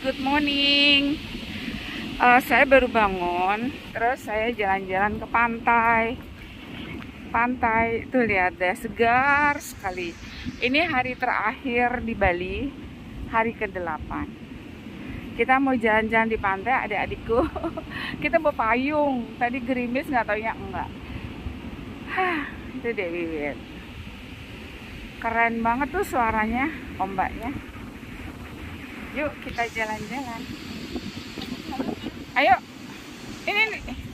good morning. Uh, saya baru bangun, terus saya jalan-jalan ke pantai. Pantai, tuh lihat deh, segar sekali. Ini hari terakhir di Bali, hari ke-8. Kita mau jalan-jalan di pantai, adik-adikku. Kita mau payung. Tadi gerimis nggak taunya enggak. Hah, itu deh Wiwit. Keren banget tuh suaranya, ombaknya. Yuk kita jalan-jalan. Ayo. Ini nih.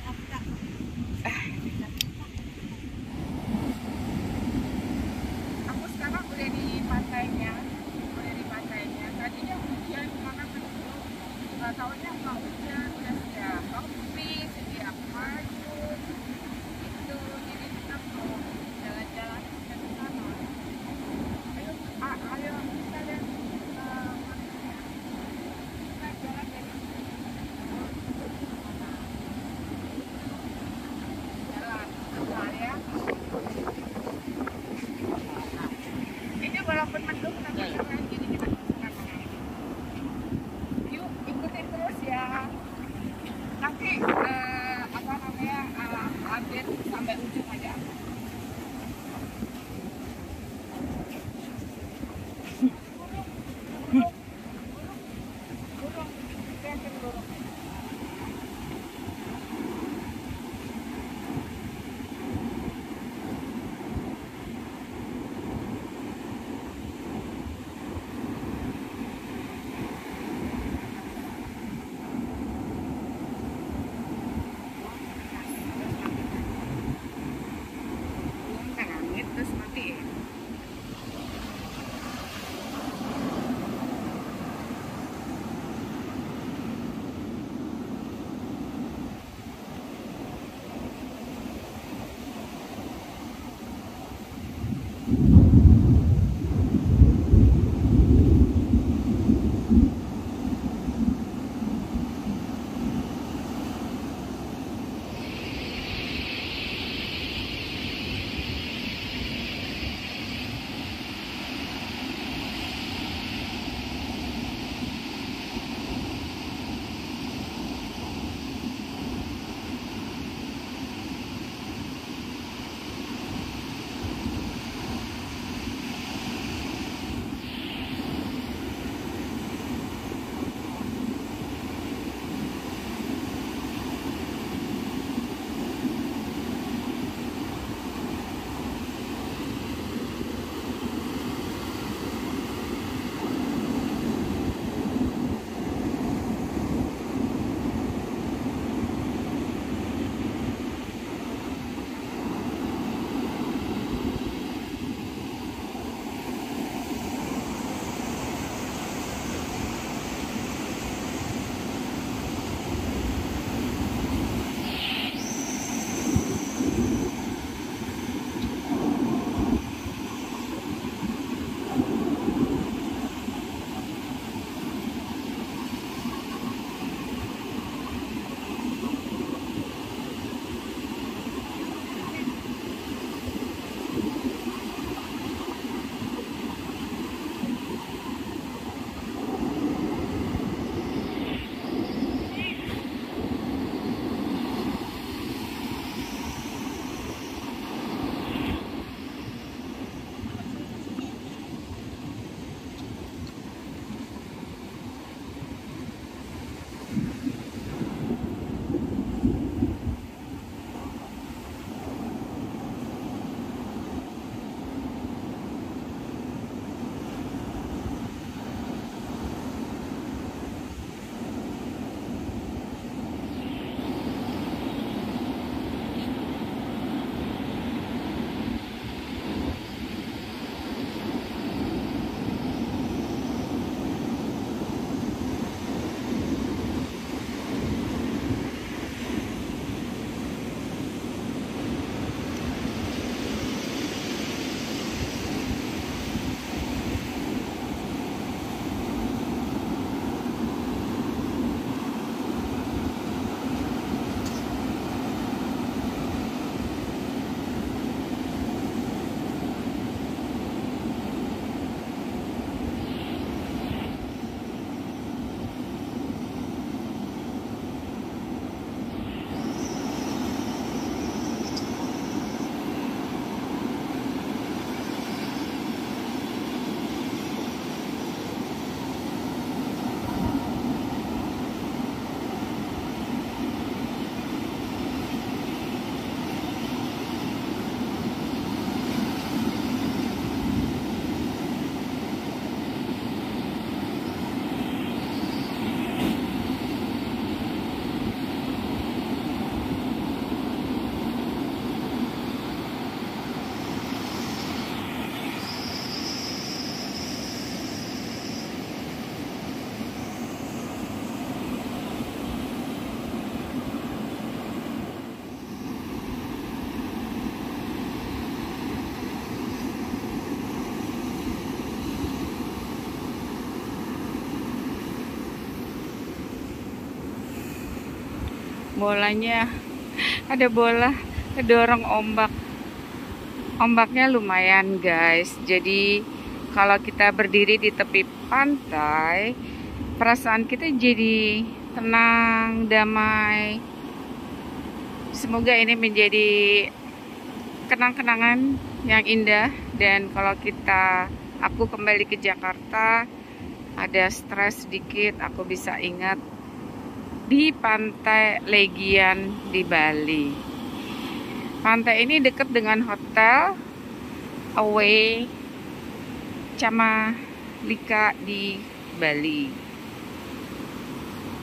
Bolanya. Ada bola kedorong ombak. Ombaknya lumayan guys. Jadi kalau kita berdiri di tepi pantai perasaan kita jadi tenang damai. Semoga ini menjadi kenang-kenangan yang indah. Dan kalau kita aku kembali ke Jakarta ada stres sedikit aku bisa ingat di pantai Legian di Bali. Pantai ini dekat dengan hotel Away Camalika di Bali.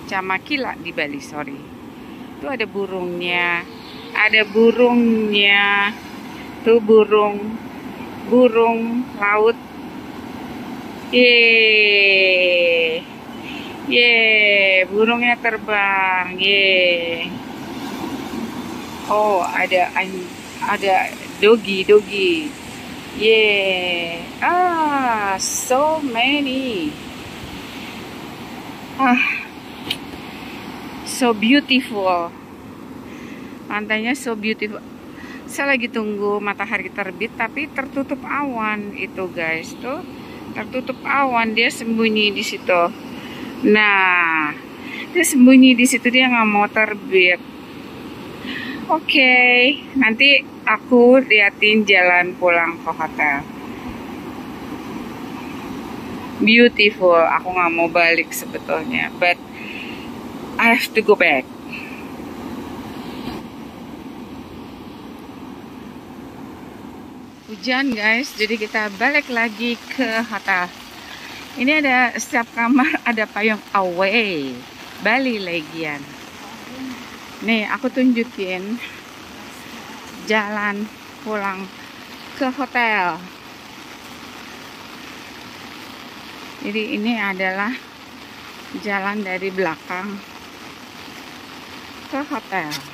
Camakila di Bali sorry. Itu ada burungnya ada burungnya. Tuh burung burung laut. Ye ye burungnya terbang ye oh ada ada dogi dogi. Ye ah so many. Ah. So beautiful. Pantainya so beautiful. Saya lagi tunggu matahari terbit tapi tertutup awan itu guys tuh. Tertutup awan dia sembunyi di situ nah dia sembunyi di situ dia nggak mau terbit oke okay, nanti aku liatin jalan pulang ke hotel beautiful aku nggak mau balik sebetulnya but I have to go back. Hujan guys, jadi kita balik lagi ke hotel. Ini ada setiap kamar ada payung away. Bali Legian. Nih, aku tunjukin jalan pulang ke hotel. Jadi ini adalah jalan dari belakang ke hotel.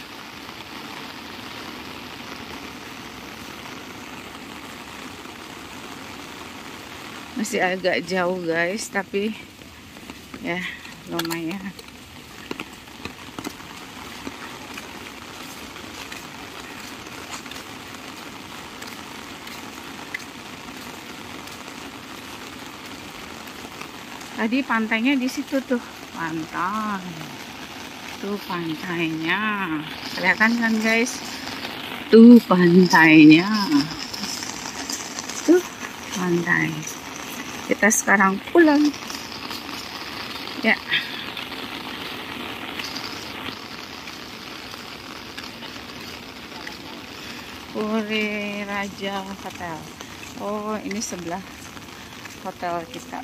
Masih agak jauh guys, tapi ya lumayan. Tadi pantainya di situ tuh, pantai. Tuh pantainya. Kelihatan kan guys? Tuh pantainya. Tuh pantai kita sekarang pulang. Ya. Puri Raja Hotel. Oh ini sebelah hotel kita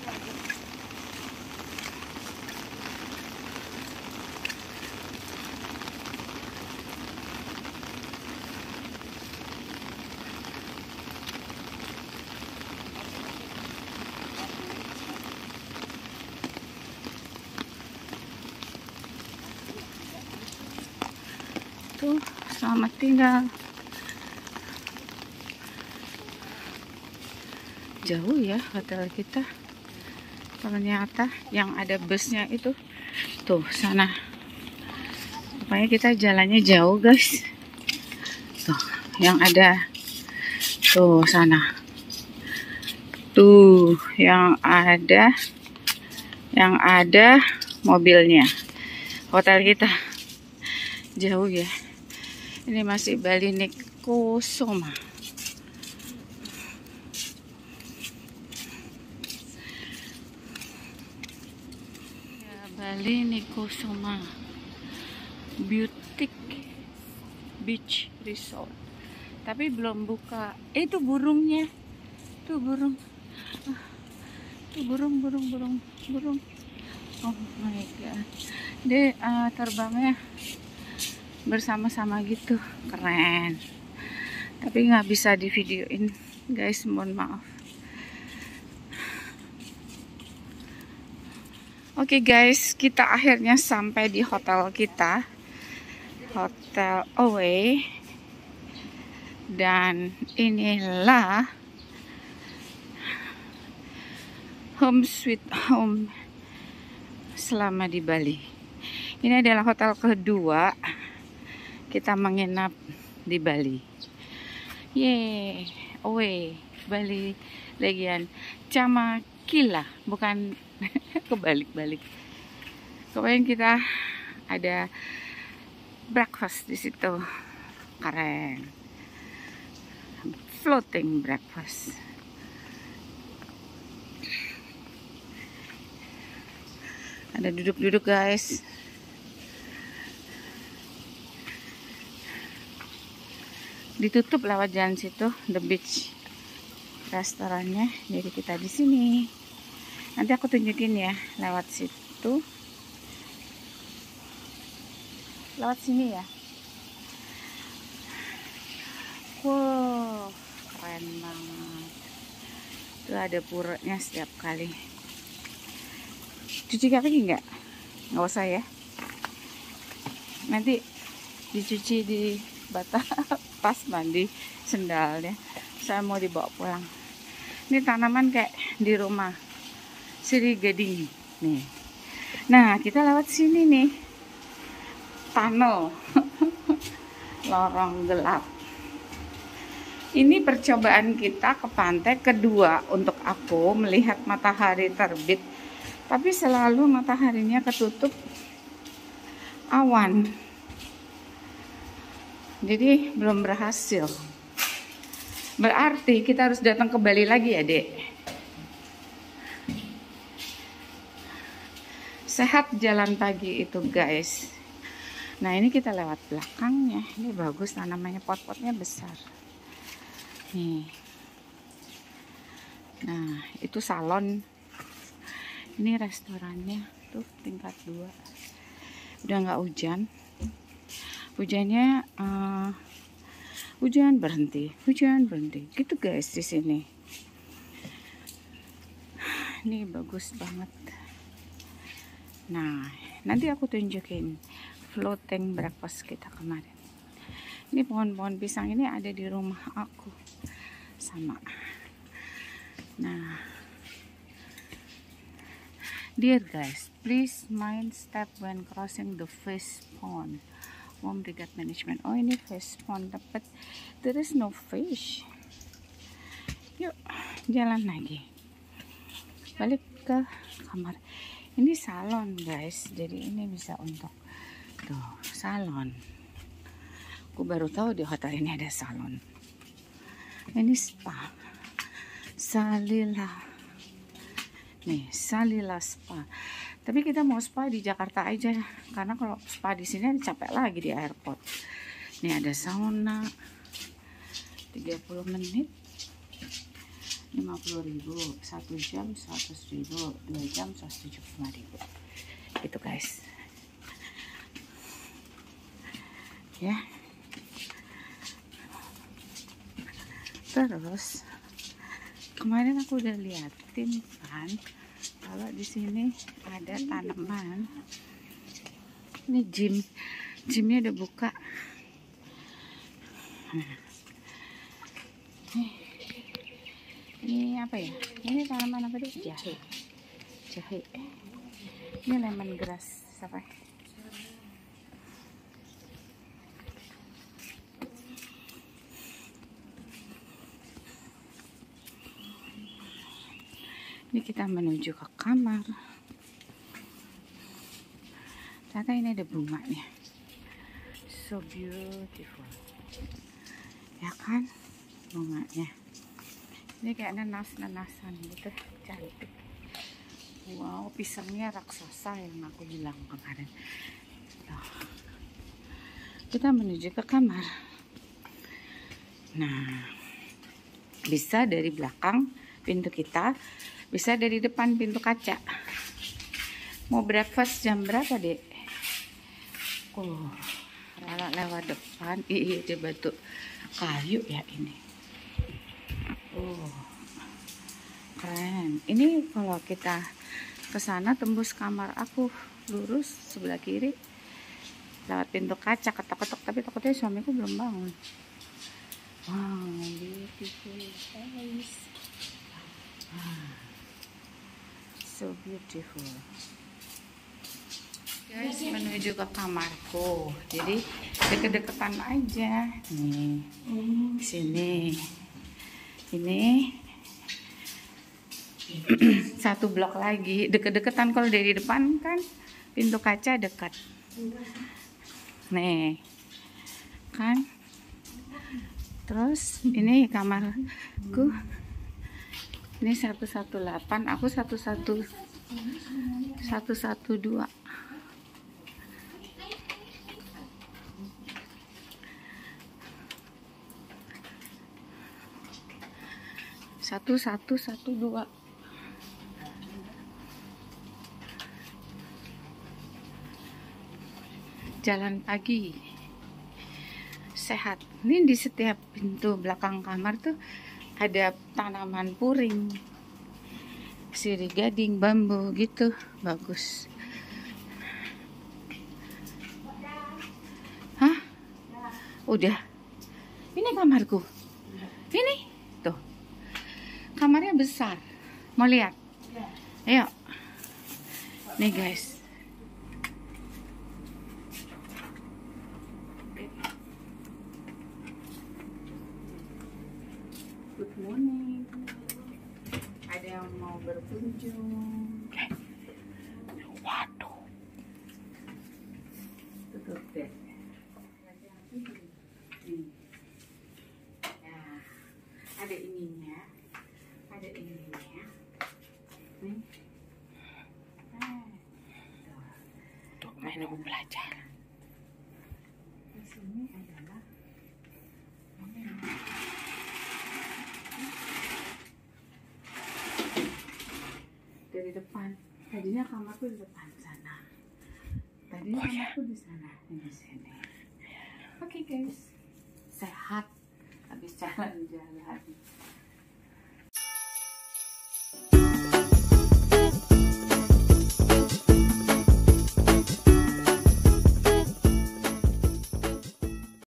tuh selamat tinggal. Jauh ya hotel kita. Ternyata yang ada busnya itu tuh sana. Pokoknya kita jalannya jauh guys. Tuh yang ada tuh sana. Tuh yang ada yang ada mobilnya. Hotel kita. Jauh ya ini masih Bali Nekosoma. Ya, Bali Nekosoma. Beauty Beach Resort. Tapi belum buka. Eh, itu burungnya. Tuh burung. Tuh burung, burung, burung, burung. Oh my god. Dia uh, terbangnya bersama-sama gitu keren tapi nggak bisa di videoin guys mohon maaf Oke okay guys, kita akhirnya sampai di hotel kita. Hotel Away. Dan inilah home sweet home selama di Bali. Ini adalah hotel kedua kita menginap di Bali. Yeay, away Bali Legian Camakila, bukan kebalik-balik. Kemarin kita ada breakfast di situ, keren. Floating breakfast. Ada duduk-duduk guys. Ditutup lewat jalan situ the beach restorannya. Jadi kita di sini. Nanti aku tunjukin ya lewat situ. Lewat sini ya. Wow keren banget. Itu ada puranya setiap kali. Cuci kaki enggak nggak usah ya. Nanti dicuci di bata pas mandi sendalnya. Saya mau dibawa pulang. Ini tanaman kayak di rumah siri gading nih. Nah kita lewat sini nih. Tunnel. Lorong gelap. Ini percobaan kita ke pantai kedua untuk aku melihat matahari terbit. Tapi selalu mataharinya ketutup. Awan jadi belum berhasil. Berarti kita harus datang ke Bali lagi ya, Dek. Sehat jalan pagi itu, guys. Nah, ini kita lewat belakangnya. Ini bagus tanamannya, pot-potnya besar. Nih. Nah, itu salon. Ini restorannya tuh tingkat dua. Udah nggak hujan hujannya uh, hujan berhenti hujan berhenti. Gitu guys di sini. Ini bagus banget. Nah nanti aku tunjukin floating breakfast kita kemarin. Ini pohon-pohon pisang ini ada di rumah aku. Sama. Nah. Dear guys please mind step when crossing the fish pond Warm Brigade Management. Oh, ini fish pond. Dapat, there is no fish. Yuk, jalan lagi. Balik ke kamar. Ini salon, guys. Jadi ini bisa untuk tuh salon. Aku baru tahu di hotel ini ada salon. Ini spa. Salila. Nih, Salila Spa tapi kita mau spa di Jakarta aja karena kalau spa di sini capek lagi di airport. Ini ada sauna 30 menit 50 ribu 1 jam 100 ribu 2 jam 175 ribu. Gitu guys. Ya. Terus kemarin aku udah liatin kan kalau di sini ada tanaman. Ini gym. Gymnya udah buka. Ini apa ya? Ini tanaman apa tuh? Jahe. Jahe. Ini lemon grass apa ini kita menuju ke kamar. Ternyata ini ada bunganya. So beautiful. Ya kan? Bunganya. Ini kayak nanas-nanasan gitu. Cantik. Wow pisangnya raksasa yang aku bilang kemarin. Kita menuju ke kamar. Nah bisa dari belakang pintu kita. Bisa dari depan pintu kaca. Mau breakfast jam berapa dek? Oh lewat depan. Iya dia batu kayu ya ini. Oh keren. Ini kalau kita ke sana tembus kamar aku lurus sebelah kiri. Lewat pintu kaca ketok-ketok tapi takutnya suamiku belum bangun. Wow beautiful place so beautiful. Guys menuju ke kamarku. Jadi deket-deketan aja. Nih sini. Ini. Satu blok lagi. Deket-deketan kalau dari depan kan pintu kaca dekat. Nih kan? Terus ini kamarku ini 118 aku 11 112 satu satu satu dua. Jalan pagi. Sehat. Ini di setiap pintu belakang kamar tuh ada tanaman puring sirih gading bambu gitu. Bagus. Hah? Udah. Ini kamarku. Ini? Tuh. Kamarnya besar. Mau lihat? Ayo. Nih guys Good morning. Ada berkunjung. Waduh. Tutup deh. Nah, ada ininya. Ada ininya. Nih. Nah. Tuh, main aku belajar. Di sini adalah depan. Tadinya kamarku di depan sana. Tadinya kamarku di sana di sini. Oke guys. Sehat. Habis jalan-jalan